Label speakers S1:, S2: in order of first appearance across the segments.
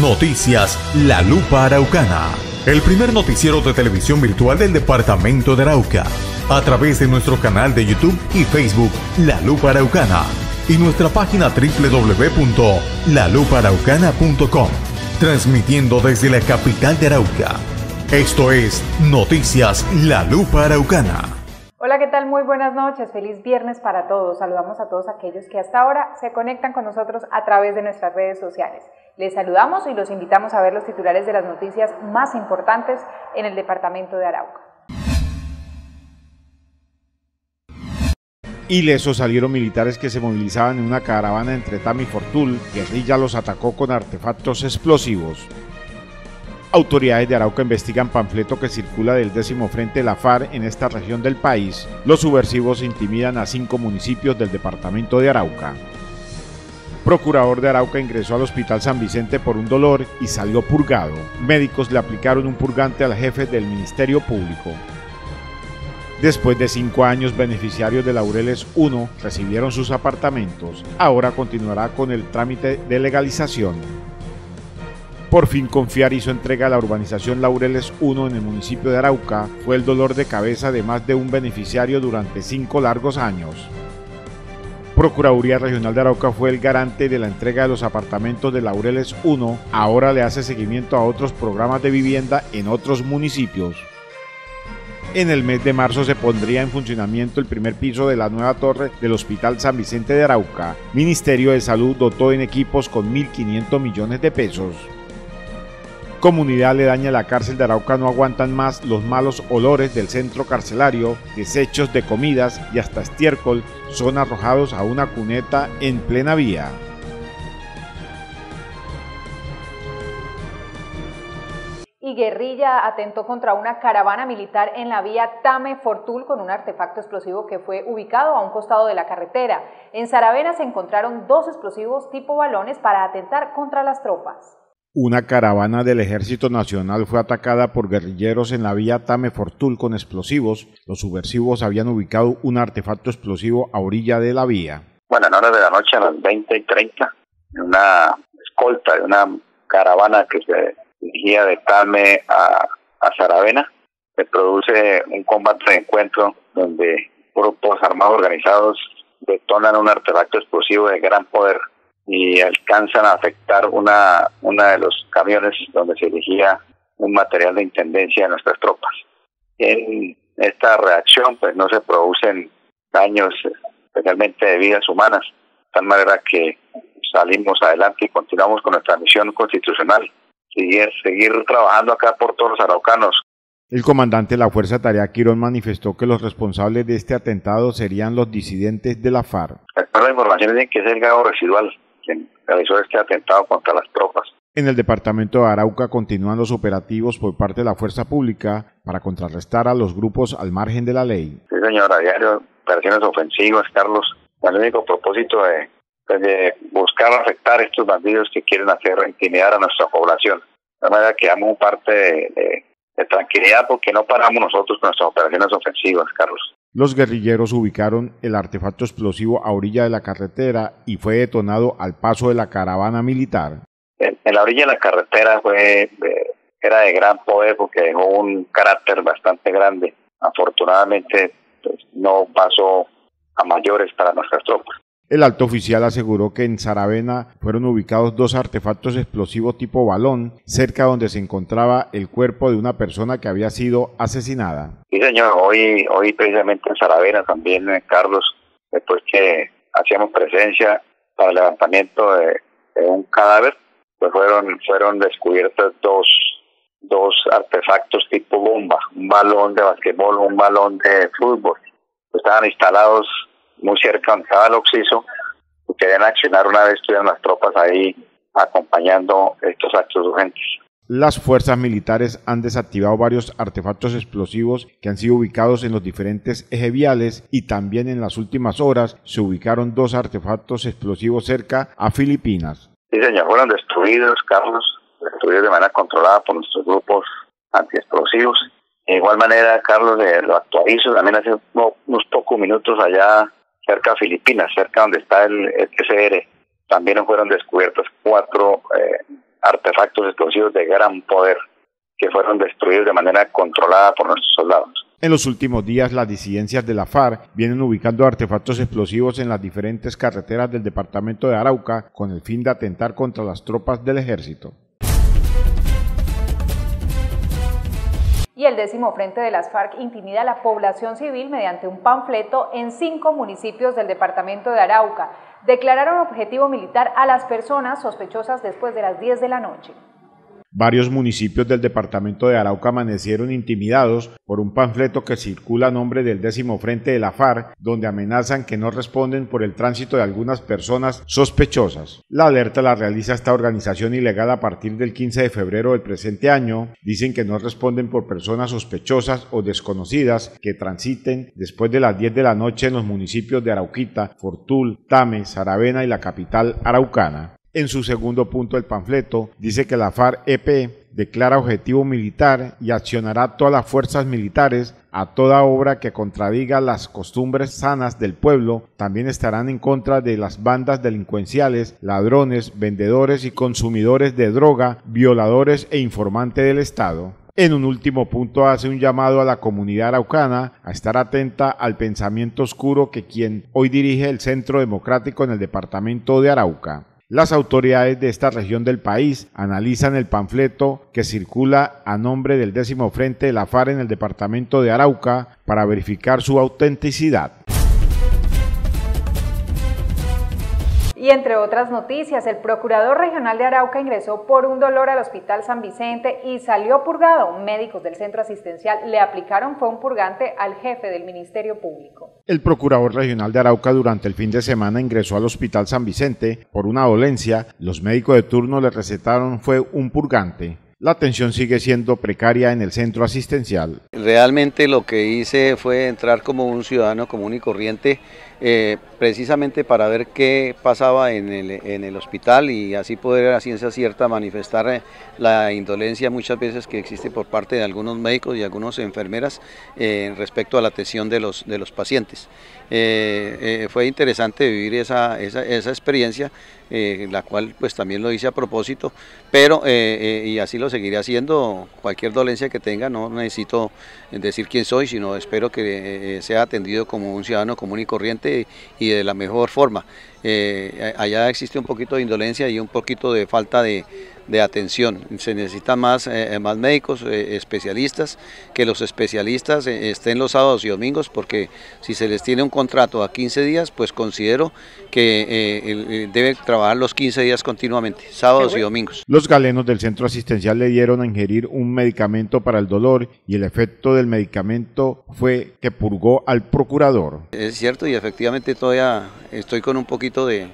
S1: Noticias La Lupa Araucana, el primer noticiero de televisión virtual del departamento de Arauca, a través de nuestro canal de YouTube y Facebook La Lupa Araucana y nuestra página www.laluparaucana.com, transmitiendo desde la capital de Arauca. Esto es Noticias La Lupa Araucana.
S2: Hola, ¿qué tal? Muy buenas noches. Feliz viernes para todos. Saludamos a todos aquellos que hasta ahora se conectan con nosotros a través de nuestras redes sociales. Les saludamos y los invitamos a ver los titulares de las noticias más importantes en el departamento de Arauca.
S3: Ilesos salieron militares que se movilizaban en una caravana entre Tami y Fortul. Guerrilla los atacó con artefactos explosivos. Autoridades de Arauca investigan panfleto que circula del décimo frente de la FARC en esta región del país. Los subversivos intimidan a cinco municipios del departamento de Arauca procurador de Arauca ingresó al Hospital San Vicente por un dolor y salió purgado. Médicos le aplicaron un purgante al jefe del Ministerio Público. Después de cinco años, beneficiarios de Laureles 1 recibieron sus apartamentos. Ahora continuará con el trámite de legalización. Por fin Confiar hizo entrega a la urbanización Laureles 1 en el municipio de Arauca. Fue el dolor de cabeza de más de un beneficiario durante cinco largos años. Procuraduría Regional de Arauca fue el garante de la entrega de los apartamentos de Laureles 1, ahora le hace seguimiento a otros programas de vivienda en otros municipios. En el mes de marzo se pondría en funcionamiento el primer piso de la nueva torre del Hospital San Vicente de Arauca. Ministerio de Salud dotó en equipos con 1.500 millones de pesos. Comunidad le daña la cárcel de Arauca no aguantan más los malos olores del centro carcelario, desechos de comidas y hasta estiércol son arrojados a una cuneta en plena vía.
S2: Y guerrilla atentó contra una caravana militar en la vía Tame Fortul con un artefacto explosivo que fue ubicado a un costado de la carretera. En Saravena se encontraron dos explosivos tipo balones para atentar contra las tropas.
S3: Una caravana del Ejército Nacional fue atacada por guerrilleros en la vía Tame Fortul con explosivos. Los subversivos habían ubicado un artefacto explosivo a orilla de la vía.
S4: Bueno, en horas de la noche, a las 20 y 30, en una escolta de una caravana que se dirigía de Tame a, a Saravena, se produce un combate de encuentro donde grupos armados organizados detonan un artefacto explosivo de gran poder y alcanzan a afectar una, una de los camiones donde se dirigía un material de intendencia de nuestras tropas. En esta reacción pues no se producen daños especialmente de vidas humanas, de tal manera que salimos adelante y continuamos con nuestra misión constitucional, seguir, seguir trabajando acá por todos los araucanos.
S3: El comandante de la Fuerza Tarea Quirón manifestó que los responsables de este atentado serían los disidentes de la FARC.
S4: La información es que es el grado residual realizó este atentado contra las tropas.
S3: En el departamento de Arauca continúan los operativos por parte de la fuerza pública para contrarrestar a los grupos al margen de la ley.
S4: Sí, señora, a diario, operaciones ofensivas, Carlos, con el único propósito de, pues, de buscar afectar a estos bandidos que quieren hacer intimidar a nuestra población. De manera que damos parte de, de tranquilidad porque no paramos nosotros con nuestras operaciones ofensivas, Carlos.
S3: Los guerrilleros ubicaron el artefacto explosivo a orilla de la carretera y fue detonado al paso de la caravana militar.
S4: En, la orilla de la carretera fue era de gran poder porque dejó un carácter bastante grande. Afortunadamente pues, no pasó a mayores para nuestras tropas.
S3: El alto oficial aseguró que en Saravena fueron ubicados dos artefactos explosivos tipo balón cerca donde se encontraba el cuerpo de una persona que había sido asesinada.
S4: Sí, señor, hoy, hoy precisamente en Saravena también, eh, Carlos, después que hacíamos presencia para el levantamiento de, un cadáver, pues fueron, fueron descubiertos dos, dos artefactos tipo bomba, un balón de basquetbol, un balón de fútbol. Estaban instalados muy cerca donde estaba el Oxiso, y querían accionar una vez estuvieron las tropas ahí acompañando estos actos urgentes.
S3: Las fuerzas militares han desactivado varios artefactos explosivos que han sido ubicados en los diferentes eje viales y también en las últimas horas se ubicaron dos artefactos explosivos cerca a Filipinas.
S4: Sí, señor, fueron destruidos, Carlos, destruidos de manera controlada por nuestros grupos antiexplosivos. De igual manera, Carlos, lo actualizo, también hace unos pocos minutos allá cerca de Filipinas, cerca donde está el, el TCR, también fueron descubiertos cuatro eh, artefactos explosivos de gran poder que fueron destruidos de manera controlada por nuestros soldados.
S3: En los últimos días, las disidencias de la FARC vienen ubicando artefactos explosivos en las diferentes carreteras del departamento de Arauca con el fin de atentar contra las tropas del ejército.
S2: Y el décimo frente de las FARC intimida a la población civil mediante un panfleto en cinco municipios del departamento de Arauca. Declararon objetivo militar a las personas sospechosas después de las 10 de la noche.
S3: Varios municipios del departamento de Arauca amanecieron intimidados por un panfleto que circula a nombre del décimo frente de la FARC, donde amenazan que no responden por el tránsito de algunas personas sospechosas. La alerta la realiza esta organización ilegal a partir del 15 de febrero del presente año. Dicen que no responden por personas sospechosas o desconocidas que transiten después de las 10 de la noche en los municipios de Arauquita, Fortul, Tame, Saravena y la capital araucana. En su segundo punto del panfleto dice que la FARC-EP declara objetivo militar y accionará todas las fuerzas militares a toda obra que contradiga las costumbres sanas del pueblo. También estarán en contra de las bandas delincuenciales, ladrones, vendedores y consumidores de droga, violadores e informantes del Estado. En un último punto hace un llamado a la comunidad araucana a estar atenta al pensamiento oscuro que quien hoy dirige el Centro Democrático en el departamento de Arauca. Las autoridades de esta región del país analizan el panfleto que circula a nombre del décimo frente de la FARC en el departamento de Arauca para verificar su autenticidad.
S2: Y entre otras noticias, el procurador regional de Arauca ingresó por un dolor al Hospital San Vicente y salió purgado. Médicos del centro asistencial le aplicaron fue un purgante al jefe del Ministerio Público.
S3: El procurador regional de Arauca durante el fin de semana ingresó al Hospital San Vicente por una dolencia. Los médicos de turno le recetaron fue un purgante. La atención sigue siendo precaria en el centro asistencial.
S5: Realmente lo que hice fue entrar como un ciudadano común y corriente eh, precisamente para ver qué pasaba en el, en el, hospital y así poder a ciencia cierta manifestar eh, la indolencia muchas veces que existe por parte de algunos médicos y algunas enfermeras eh, respecto a la atención de los, de los pacientes. fue interesante vivir esa, esa, esa experiencia, la cual pues también lo hice a propósito, pero y así lo seguiré haciendo, cualquier dolencia que tenga, no necesito decir quién soy, sino espero que sea atendido como un ciudadano común y corriente y de la mejor forma. Eh, allá existe un poquito de indolencia y un poquito de falta de, atención. Se necesitan más, eh, más médicos, eh, especialistas, que los especialistas estén los sábados y domingos, porque si se les tiene un contrato a 15 días, pues considero que deben trabajar los 15 días continuamente, sábados y domingos.
S3: Los galenos del centro asistencial le dieron a ingerir un medicamento para el dolor y el efecto del medicamento fue que purgó al procurador.
S5: Es cierto y efectivamente todavía estoy con un poquito de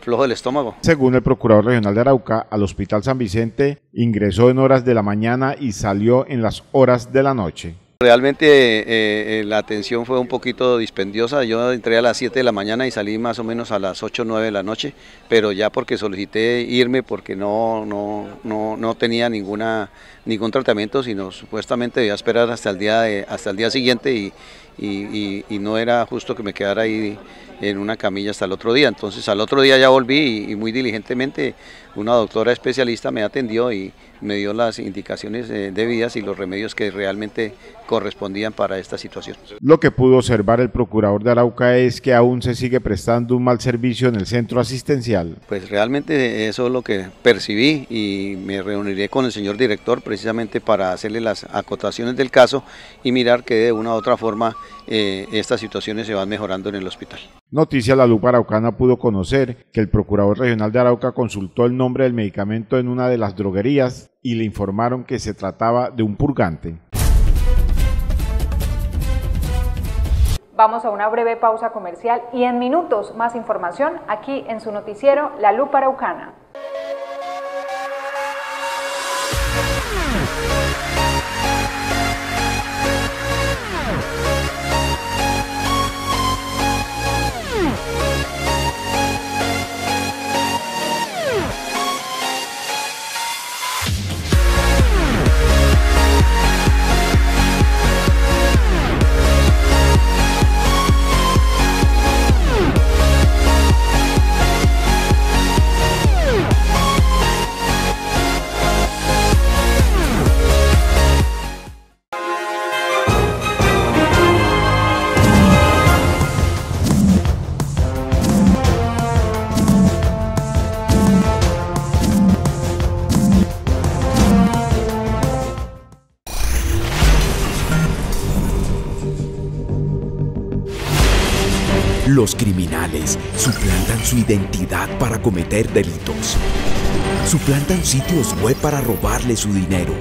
S5: flojo del estómago.
S3: Según el Procurador Regional de Arauca, al Hospital San Vicente ingresó en horas de la mañana y salió en las horas de la noche.
S5: Realmente eh, eh, la atención fue un poquito dispendiosa, yo entré a las 7 de la mañana y salí más o menos a las 8 o 9 de la noche, pero ya porque solicité irme porque no, no, no, tenía ninguna, ningún tratamiento, sino supuestamente debía esperar hasta el día, hasta el día siguiente y, y, no era justo que me quedara ahí en una camilla hasta el otro día. Entonces al otro día ya volví y, muy diligentemente una doctora especialista me atendió y me dio las indicaciones eh, debidas y los remedios que realmente correspondían para esta situación.
S3: Lo que pudo observar el procurador de Arauca es que aún se sigue prestando un mal servicio en el centro asistencial.
S5: Pues realmente eso es lo que percibí y me reuniré con el señor director precisamente para hacerle las acotaciones del caso y mirar que de una u otra forma eh, estas situaciones se van mejorando en el hospital.
S3: Noticia La Lupa Araucana pudo conocer que el Procurador Regional de Arauca consultó el nombre del medicamento en una de las droguerías y le informaron que se trataba de un purgante.
S2: Vamos a una breve pausa comercial y en minutos más información aquí en su noticiero La Lupa Araucana.
S6: Identidad para cometer delitos. Suplantan sitios web para robarle su dinero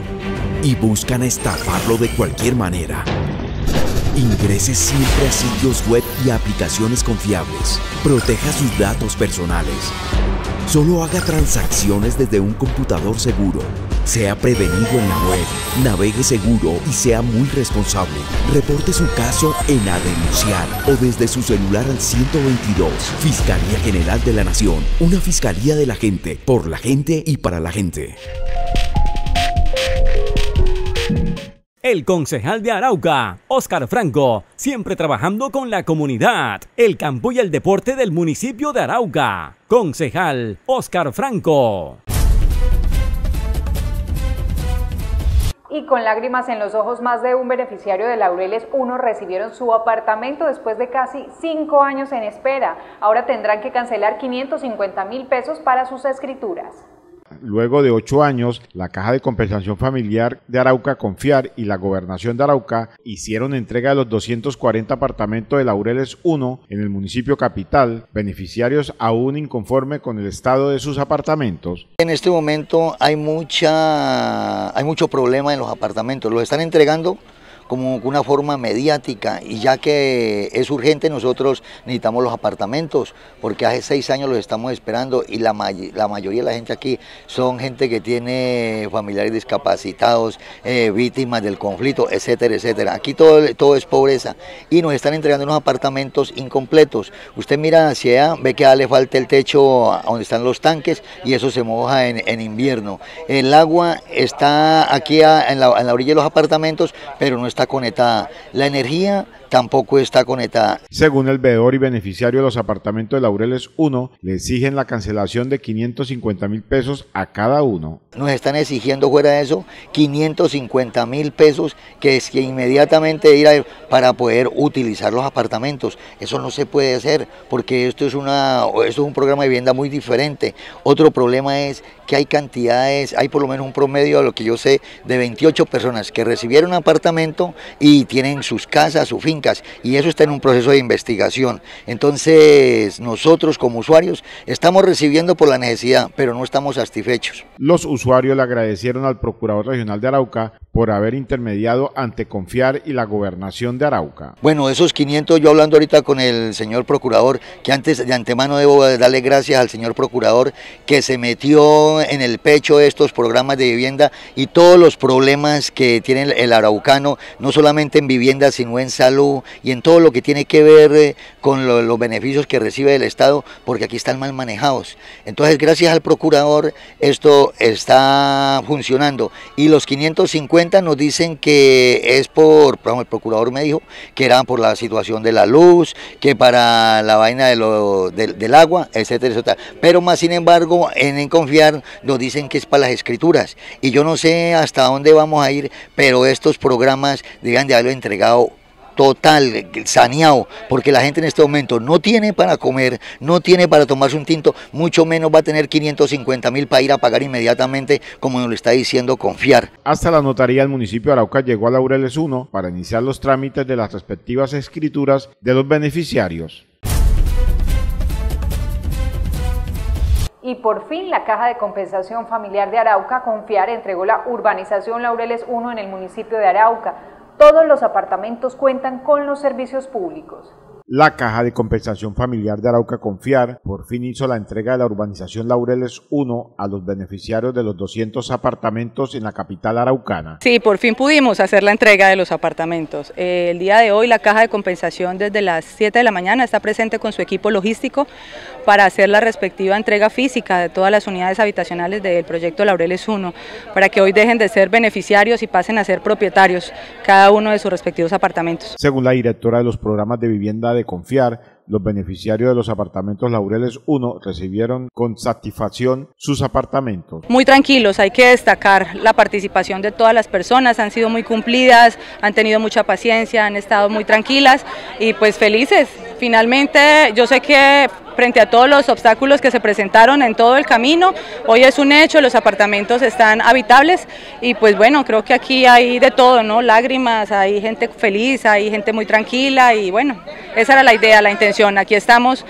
S6: y buscan estafarlo de cualquier manera. Ingrese siempre a sitios web y aplicaciones confiables. Proteja sus datos personales. Solo haga transacciones desde un computador seguro. Sea prevenido en la web, navegue seguro y sea muy responsable. Reporte su caso en A Denunciar o desde su celular al 122. Fiscalía General de la Nación. Una fiscalía de la gente, por la gente y para la gente.
S7: El concejal de Arauca, Óscar Franco, siempre trabajando con la comunidad, el campo y el deporte del municipio de Arauca. Concejal Óscar Franco.
S2: Y con lágrimas en los ojos, más de un beneficiario de Laureles 1 recibieron su apartamento después de casi cinco años en espera. Ahora tendrán que cancelar 550 mil pesos para sus escrituras.
S3: Luego de ocho años, la Caja de Compensación Familiar de Arauca Confiar y la Gobernación de Arauca hicieron entrega de los 240 apartamentos de Laureles 1 en el municipio capital, beneficiarios aún inconforme con el estado de sus apartamentos.
S8: En este momento hay, mucha, hay mucho problema en los apartamentos, los están entregando como una forma mediática y ya que es urgente nosotros necesitamos los apartamentos porque hace seis años los estamos esperando y la, la mayoría de la gente aquí son gente que tiene familiares discapacitados, eh, víctimas del conflicto, etcétera, etcétera. Aquí todo, todo es pobreza y nos están entregando unos apartamentos incompletos. Usted mira hacia allá, ve que le falta el techo donde están los tanques y eso se moja en, invierno. El agua está aquí en, la, en la orilla de los apartamentos, pero no está está conectada. La energía tampoco está conectada.
S3: Según el veedor y beneficiario de los apartamentos de Laureles 1, le exigen la cancelación de 550 mil pesos a cada uno.
S8: Nos están exigiendo fuera de eso 550 mil pesos que es que inmediatamente ir a, para poder utilizar los apartamentos. Eso no se puede hacer porque esto es, una, esto es un programa de vivienda muy diferente. Otro problema es que hay cantidades, hay por lo menos un promedio, a lo que yo sé, de 28 personas que recibieron un apartamento y tienen sus casas, su fin y eso está en un proceso de investigación. Entonces nosotros como usuarios estamos recibiendo por la necesidad, pero no estamos satisfechos.
S3: Los usuarios le agradecieron al Procurador Regional de Arauca por haber intermediado ante Confiar y la Gobernación de Arauca.
S8: Bueno, esos 500, yo hablando ahorita con el señor Procurador, que antes de antemano debo darle gracias al señor Procurador que se metió en el pecho estos programas de vivienda y todos los problemas que tiene el araucano, no solamente en vivienda, sino en salud y en todo lo que tiene que ver eh, con los beneficios que recibe el Estado, porque aquí están mal manejados. Entonces, gracias al procurador, esto está funcionando. Y los 550 nos dicen que es por, el procurador me dijo que eran por la situación de la luz, que para la vaina de lo, del agua, etcétera, etcétera. Pero más sin embargo, en, en Confiar nos dicen que es para las escrituras. Y yo no sé hasta dónde vamos a ir, pero estos programas deben de haberlo entregado total, saneado, porque la gente en este momento no tiene para comer, no tiene para tomarse un tinto, mucho menos va a tener 550 mil para ir a pagar inmediatamente, como nos lo está diciendo confiar.
S3: Hasta la notaría del municipio de Arauca llegó a Laureles 1 para iniciar los trámites de las respectivas escrituras de los beneficiarios.
S2: Y por fin la Caja de Compensación Familiar de Arauca, Confiar, entregó la urbanización Laureles 1 en el municipio de Arauca todos los apartamentos cuentan con los servicios públicos.
S3: La Caja de Compensación Familiar de Arauca Confiar por fin hizo la entrega de la urbanización Laureles 1 a los beneficiarios de los 200 apartamentos en la capital araucana.
S9: Sí, por fin pudimos hacer la entrega de los apartamentos. Eh, el día de hoy la Caja de Compensación desde las 7 de la mañana está presente con su equipo logístico para hacer la respectiva entrega física de todas las unidades habitacionales del proyecto Laureles 1, para que hoy dejen de ser beneficiarios y pasen a ser propietarios cada uno de sus respectivos apartamentos.
S3: Según la directora de los programas de vivienda de confiar, los beneficiarios de los apartamentos Laureles 1 recibieron con satisfacción sus apartamentos.
S9: Muy tranquilos, hay que destacar la participación de todas las personas, han sido muy cumplidas, han tenido mucha paciencia, han estado muy tranquilas y pues felices Finalmente, yo sé que frente a todos los obstáculos que se presentaron en todo el camino, hoy es un hecho, los apartamentos están habitables y pues bueno, creo que aquí hay de todo, ¿no? Lágrimas, hay gente feliz, hay gente muy tranquila y bueno, esa era la idea, la intención. Aquí estamos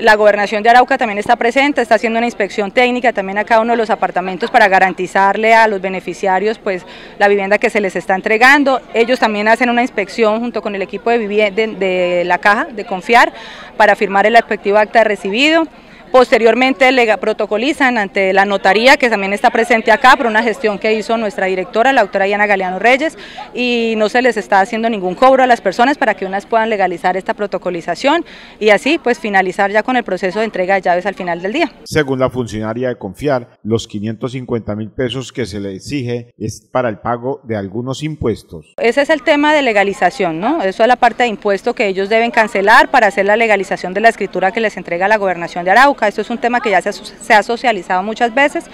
S9: la gobernación de Arauca también está presente, está haciendo una inspección técnica también a cada uno de los apartamentos para garantizarle a los beneficiarios pues la vivienda que se les está entregando. Ellos también hacen una inspección junto con el equipo de, de la caja de confiar para firmar el respectivo acta de recibido. Posteriormente le protocolizan ante la notaría, que también está presente acá, por una gestión que hizo nuestra directora, la doctora Diana Galeano Reyes, y no se les está haciendo ningún cobro a las personas para que unas puedan legalizar esta protocolización y así pues finalizar ya con el proceso de entrega de llaves al final del día.
S3: Según la funcionaria de Confiar, los 550 mil pesos que se le exige es para el pago de algunos impuestos.
S9: Ese es el tema de legalización, ¿no? Eso es la parte de impuesto que ellos deben cancelar para hacer la legalización de la escritura que les entrega la gobernación de Arauca. Esto es un tema que ya se ha, socializado muchas veces,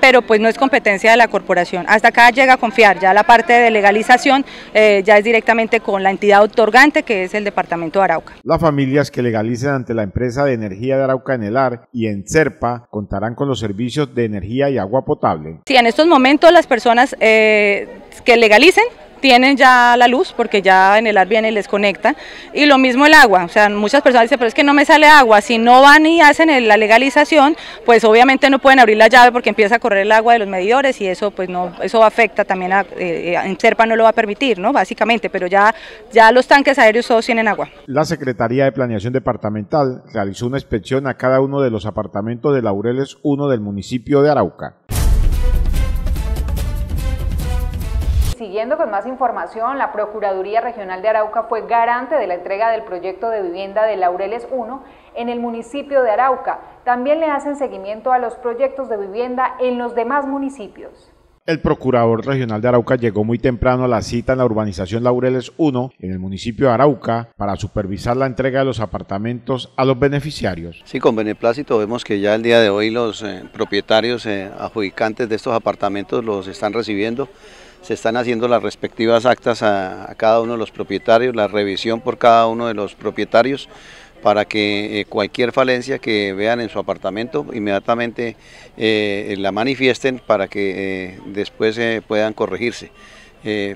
S9: pero pues no es competencia de la corporación. Hasta acá llega a confiar, ya la parte de legalización eh, ya es directamente con la entidad otorgante que es el Departamento de Arauca.
S3: Las familias que legalicen ante la empresa de energía de Arauca en el AR y en CERPA contarán con los servicios de energía y agua potable.
S9: Sí, en estos momentos las personas eh, que legalicen tienen ya la luz porque ya en el AR viene y les conecta. Y lo mismo el agua, o sea, muchas personas dicen, pero es que no me sale agua. Si no van y hacen la legalización, pues obviamente no pueden abrir la llave porque empieza a correr el agua de los medidores y eso pues no, eso afecta también a, eh, en Serpa no lo va a permitir, ¿no? Básicamente, pero ya, ya los tanques aéreos todos tienen agua.
S3: La Secretaría de Planeación Departamental realizó una inspección a cada uno de los apartamentos de Laureles 1 del municipio de Arauca.
S2: Siguiendo con más información, la Procuraduría Regional de Arauca fue garante de la entrega del proyecto de vivienda de Laureles 1 en el municipio de Arauca. También le hacen seguimiento a los proyectos de vivienda en los demás municipios.
S3: El procurador regional de Arauca llegó muy temprano a la cita en la urbanización Laureles 1 en el municipio de Arauca para supervisar la entrega de los apartamentos a los beneficiarios.
S5: Sí, con beneplácito vemos que ya el día de hoy los eh, propietarios eh, adjudicantes de estos apartamentos los están recibiendo se están haciendo las respectivas actas a, cada uno de los propietarios, la revisión por cada uno de los propietarios para que eh, cualquier falencia que vean en su apartamento inmediatamente eh, la manifiesten para que eh, después puedan corregirse.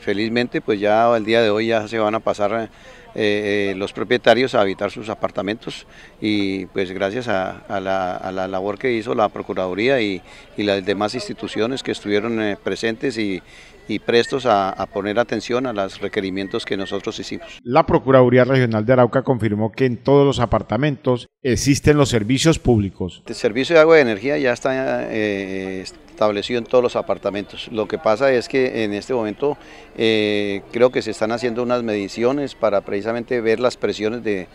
S5: felizmente pues ya el día de hoy ya se van a pasar los propietarios a habitar sus apartamentos y pues gracias a, la, labor que hizo la Procuraduría y, y las demás instituciones que estuvieron presentes y, y prestos a, poner atención a los requerimientos que nosotros hicimos.
S3: La Procuraduría Regional de Arauca confirmó que en todos los apartamentos existen los servicios públicos.
S5: El servicio de agua y energía ya está eh, establecido en todos los apartamentos. Lo que pasa es que en este momento eh, creo que se están haciendo unas mediciones para precisamente ver las presiones de,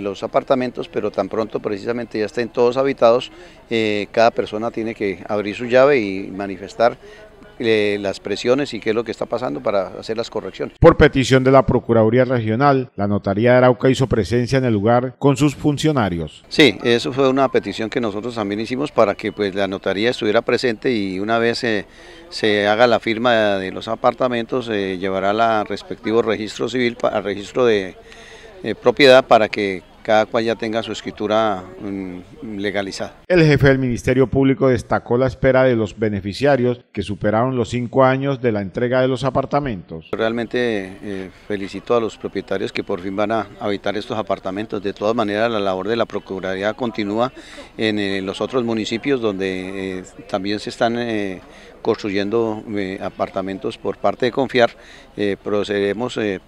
S5: los apartamentos, pero tan pronto precisamente ya estén todos habitados, eh, cada persona tiene que abrir su llave y manifestar eh, las presiones y qué es lo que está pasando para hacer las correcciones.
S3: Por petición de la Procuraduría Regional, la Notaría de Arauca hizo presencia en el lugar con sus funcionarios.
S5: Sí, eso fue una petición que nosotros también hicimos para que pues, la Notaría estuviera presente y una vez se haga la firma de, los apartamentos, se llevará la respectivo registro civil, al registro de propiedad para que cada cual ya tenga su escritura mm, legalizada.
S3: El jefe del Ministerio Público destacó la espera de los beneficiarios que superaron los cinco años de la entrega de los apartamentos.
S5: Realmente eh, felicito a los propietarios que por fin van a habitar estos apartamentos. De todas maneras, la labor de la Procuraduría continúa en eh, los otros municipios donde eh, también se están construyendo eh, apartamentos por parte de Confiar. Eh, procederemos eh,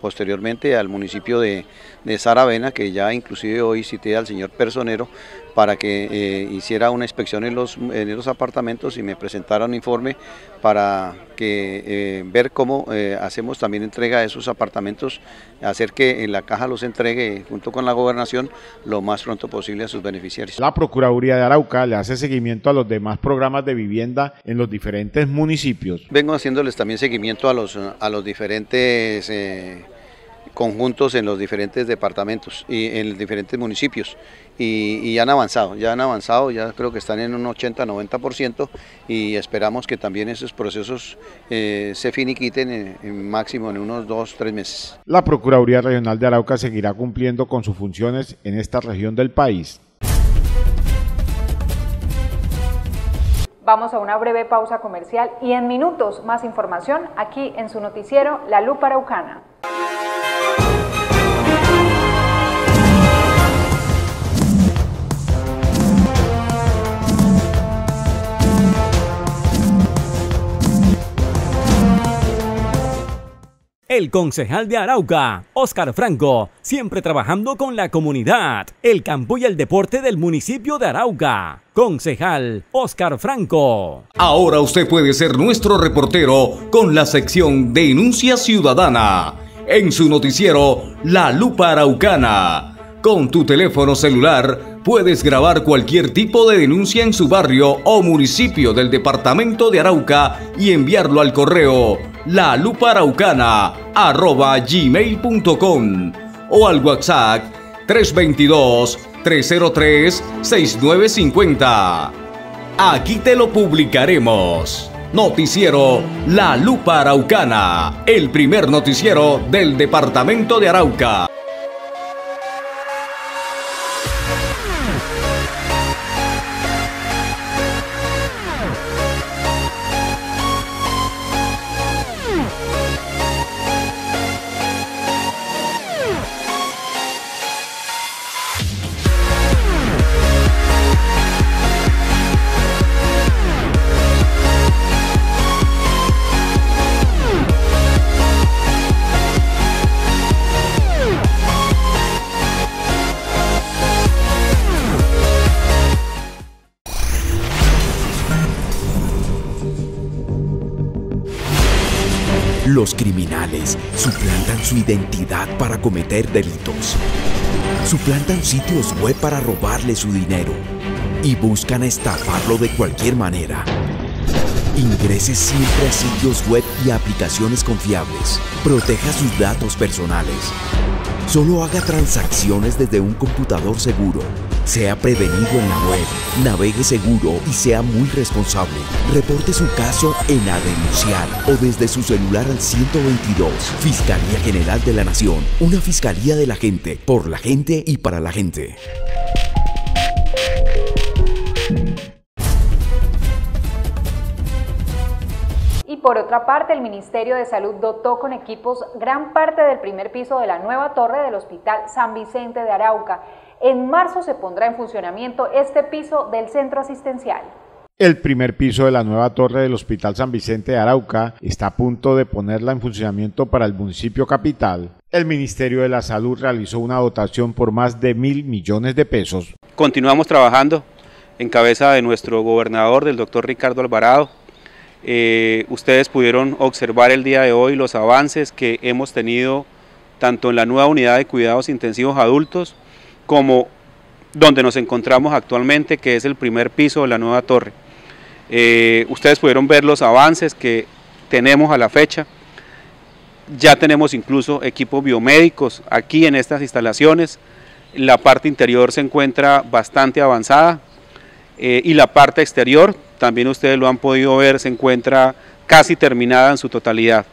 S5: posteriormente al municipio de, de, Saravena, que ya inclusive hoy cité al señor personero para que hiciera una inspección en los, en los apartamentos y me presentara un informe para que ver cómo hacemos también entrega de esos apartamentos, hacer que en la caja los entregue junto con la gobernación lo más pronto posible a sus beneficiarios.
S3: La Procuraduría de Arauca le hace seguimiento a los demás programas de vivienda en los diferentes municipios.
S5: Vengo haciéndoles también seguimiento a los, a los diferentes... Eh, conjuntos en los diferentes departamentos y en los diferentes municipios y, han avanzado, ya han avanzado, ya creo que están en un 80-90% y esperamos que también esos procesos eh, se finiquiten en, máximo en unos 2-3 meses.
S3: La Procuraduría Regional de Arauca seguirá cumpliendo con sus funciones en esta región del país.
S2: Vamos a una breve pausa comercial y en minutos más información aquí en su noticiero La Lupa Araucana.
S7: El concejal de Arauca, Óscar Franco, siempre trabajando con la comunidad, el campo y el deporte del municipio de Arauca. Concejal Óscar Franco.
S10: Ahora usted puede ser nuestro reportero con la sección Denuncia Ciudadana en su noticiero La Lupa Araucana. Con tu teléfono celular puedes grabar cualquier tipo de denuncia en su barrio o municipio del departamento de Arauca y enviarlo al correo la lupa araucana arroba gmail.com o al WhatsApp 322-303-6950. Aquí te lo publicaremos. Noticiero La Lupa Araucana, el primer noticiero del departamento de Arauca.
S6: Identidad para cometer delitos. Suplantan sitios web para robarle su dinero y buscan estafarlo de cualquier manera. Ingrese siempre a sitios web y aplicaciones confiables. Proteja sus datos personales. Solo haga transacciones desde un computador seguro sea prevenido en la web, navegue seguro y sea muy responsable. Reporte su caso en A Denunciar o desde su celular al 122. Fiscalía General de la Nación. Una fiscalía de la gente, por la gente y para la gente.
S2: Y por otra parte, el Ministerio de Salud dotó con equipos gran parte del primer piso de la nueva torre del Hospital San Vicente de Arauca. En marzo se pondrá en funcionamiento este piso del centro asistencial.
S3: El primer piso de la nueva torre del Hospital San Vicente de Arauca está a punto de ponerla en funcionamiento para el municipio capital. El Ministerio de la Salud realizó una dotación por más de mil millones de pesos.
S11: Continuamos trabajando en cabeza de nuestro gobernador, del doctor Ricardo Alvarado. Eh, ustedes pudieron observar el día de hoy los avances que hemos tenido tanto en la nueva unidad de cuidados intensivos adultos como donde nos encontramos actualmente, que es el primer piso de la nueva torre. Eh, ustedes pudieron ver los avances que tenemos a la fecha. Ya tenemos incluso equipos biomédicos aquí en estas instalaciones. La parte interior se encuentra bastante avanzada eh, y la parte exterior, también ustedes lo han podido ver, se encuentra casi terminada en su totalidad.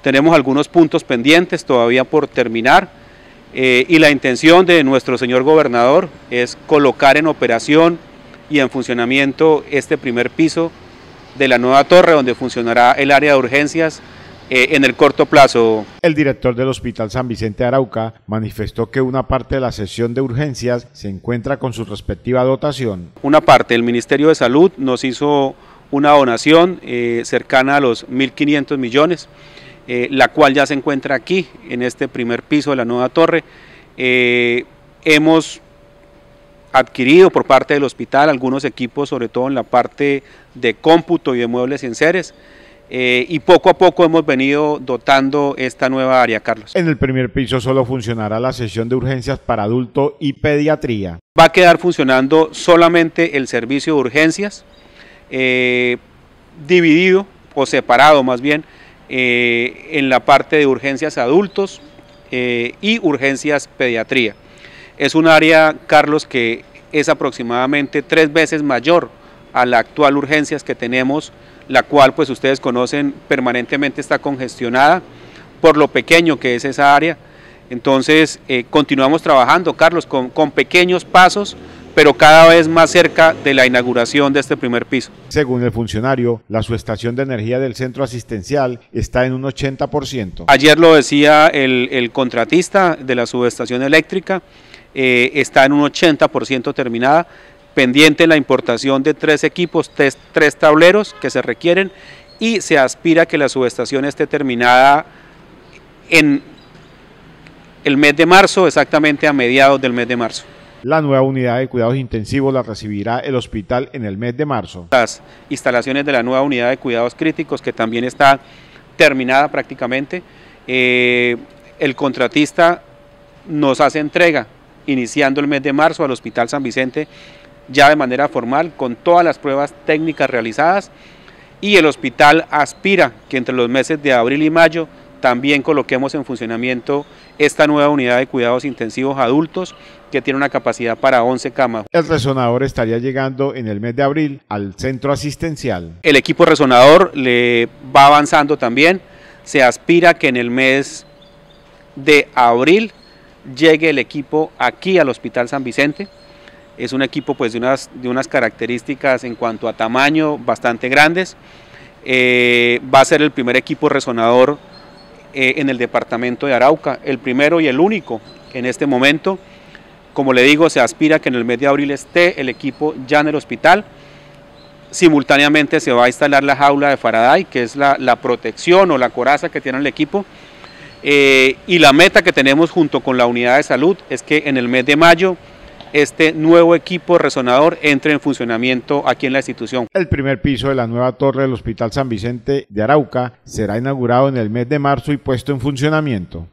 S11: Tenemos algunos puntos pendientes todavía por terminar eh, y la intención de nuestro señor gobernador es colocar en operación y en funcionamiento este primer piso de la nueva torre donde funcionará el área de urgencias eh, en el corto plazo.
S3: El director del Hospital San Vicente Arauca manifestó que una parte de la sesión de urgencias se encuentra con su respectiva dotación.
S11: Una parte, el Ministerio de Salud nos hizo una donación eh, cercana a los 1.500 millones. Eh, la cual ya se encuentra aquí, en este primer piso de la nueva torre. Eh, hemos adquirido por parte del hospital algunos equipos, sobre todo en la parte de cómputo y de muebles y enseres, eh, y poco a poco hemos venido dotando esta nueva área, Carlos.
S3: En el primer piso solo funcionará la sesión de urgencias para adulto y pediatría.
S11: Va a quedar funcionando solamente el servicio de urgencias, dividido o separado más bien eh, en la parte de urgencias adultos eh, y urgencias pediatría. Es un área, Carlos, que es aproximadamente tres veces mayor a la actual urgencias que tenemos, la cual pues ustedes conocen permanentemente está congestionada por lo pequeño que es esa área. Entonces eh, continuamos trabajando, Carlos, con, con pequeños pasos, pero cada vez más cerca de la inauguración de este primer piso.
S3: Según el funcionario, la subestación de energía del centro asistencial está en un 80%.
S11: Ayer lo decía el, el contratista de la subestación eléctrica, eh, está en un 80% terminada, pendiente la importación de tres equipos, tres, tres tableros que se requieren y se aspira a que la subestación esté terminada en el mes de marzo, exactamente a mediados del mes de marzo.
S3: La nueva unidad de cuidados intensivos la recibirá el hospital en el mes de marzo.
S11: Las instalaciones de la nueva unidad de cuidados críticos, que también está terminada prácticamente, eh, el contratista nos hace entrega iniciando el mes de marzo al Hospital San Vicente ya de manera formal con todas las pruebas técnicas realizadas y el hospital aspira que entre los meses de abril y mayo también coloquemos en funcionamiento esta nueva unidad de cuidados intensivos adultos que tiene una capacidad para 11 camas.
S3: El resonador estaría llegando en el mes de abril al centro asistencial.
S11: El equipo resonador le va avanzando también. Se aspira que en el mes de abril llegue el equipo aquí al Hospital San Vicente. Es un equipo pues de unas, de unas características en cuanto a tamaño bastante grandes. Eh, va a ser el primer equipo resonador eh, en el departamento de Arauca, el primero y el único en este momento. Como le digo, se aspira que en el mes de abril esté el equipo ya en el hospital. Simultáneamente se va a instalar la jaula de Faraday, que es la, protección o la coraza que tiene el equipo. Eh, y la meta que tenemos junto con la unidad de salud es que en el mes de mayo este nuevo equipo resonador entre en funcionamiento aquí en la institución.
S3: El primer piso de la nueva torre del Hospital San Vicente de Arauca será inaugurado en el mes de marzo y puesto en funcionamiento.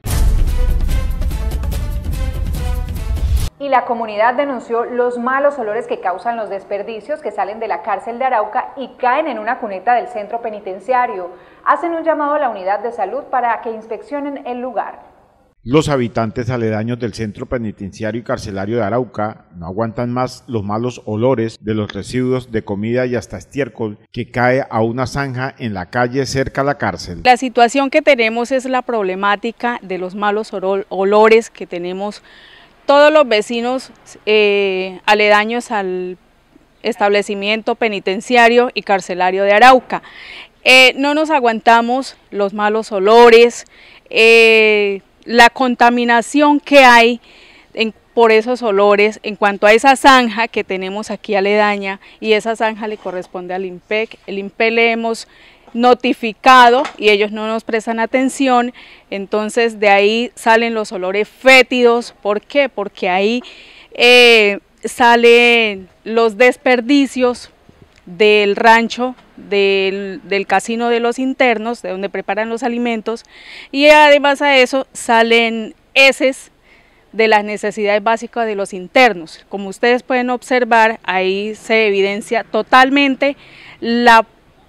S2: Y la comunidad denunció los malos olores que causan los desperdicios que salen de la cárcel de Arauca y caen en una cuneta del centro penitenciario. Hacen un llamado a la unidad de salud para que inspeccionen el lugar.
S3: Los habitantes aledaños del centro penitenciario y carcelario de Arauca no aguantan más los malos olores de los residuos de comida y hasta estiércol que cae a una zanja en la calle cerca a la cárcel.
S12: La situación que tenemos es la problemática de los malos olores que tenemos todos los vecinos eh, aledaños al establecimiento penitenciario y carcelario de Arauca. Eh, no nos aguantamos los malos olores, eh, la contaminación que hay por esos olores en cuanto a esa zanja que tenemos aquí aledaña y esa zanja le corresponde al IMPEC. El IMPEC le hemos notificado y ellos no nos prestan atención, entonces de ahí salen los olores fétidos. ¿Por qué? Porque ahí eh, salen los desperdicios del rancho del, casino de los internos, de donde preparan los alimentos, y además a eso salen heces de las necesidades básicas de los internos. Como ustedes pueden observar, ahí se evidencia totalmente la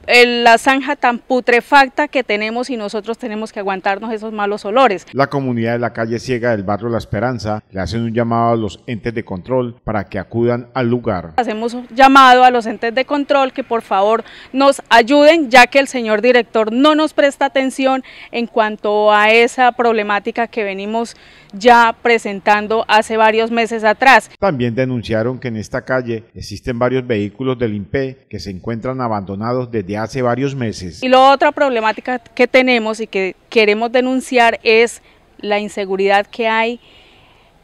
S12: la zanja tan putrefacta que tenemos y nosotros tenemos que aguantarnos esos malos olores.
S3: La comunidad de la calle Ciega del barrio La Esperanza le hacen un llamado a los entes de control para que acudan al lugar.
S12: Hacemos un llamado a los entes de control que por favor nos ayuden ya que el señor director no nos presta atención en cuanto a esa problemática que venimos ya presentando hace varios meses atrás.
S3: También denunciaron que en esta calle existen varios vehículos del INPE que se encuentran abandonados desde hace varios meses.
S12: Y la otra problemática que tenemos y que queremos denunciar es la inseguridad que hay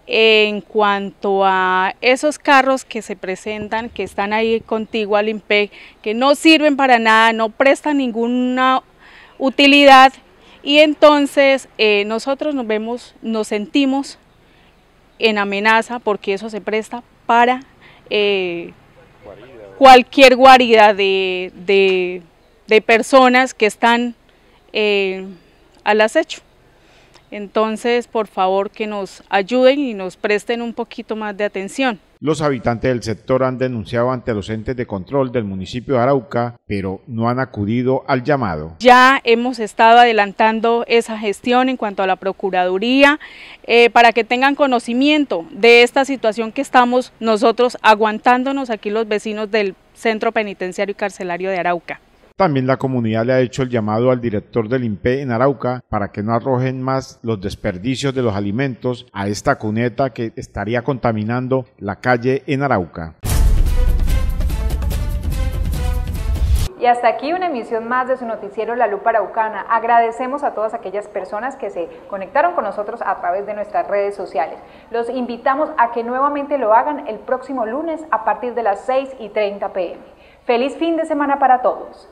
S12: en cuanto a esos carros que se presentan, que están ahí contigo al INPE, que no sirven para nada, no prestan ninguna utilidad y entonces eh, nosotros nos vemos, nos sentimos en amenaza porque eso se presta para eh, cualquier guarida de, personas que están eh, al acecho. Entonces, por favor, que nos ayuden y nos presten un poquito más de atención.
S3: Los habitantes del sector han denunciado ante los entes de control del municipio de Arauca, pero no han acudido al llamado.
S12: Ya hemos estado adelantando esa gestión en cuanto a la Procuraduría eh, para que tengan conocimiento de esta situación que estamos nosotros aguantándonos aquí los vecinos del Centro Penitenciario y Carcelario de Arauca.
S3: También la comunidad le ha hecho el llamado al director del INPE en Arauca para que no arrojen más los desperdicios de los alimentos a esta cuneta que estaría contaminando la calle en Arauca.
S2: Y hasta aquí una emisión más de su noticiero La Lupa Araucana. Agradecemos a todas aquellas personas que se conectaron con nosotros a través de nuestras redes sociales. Los invitamos a que nuevamente lo hagan el próximo lunes a partir de las 6 y 30 pm. Feliz fin de semana para todos.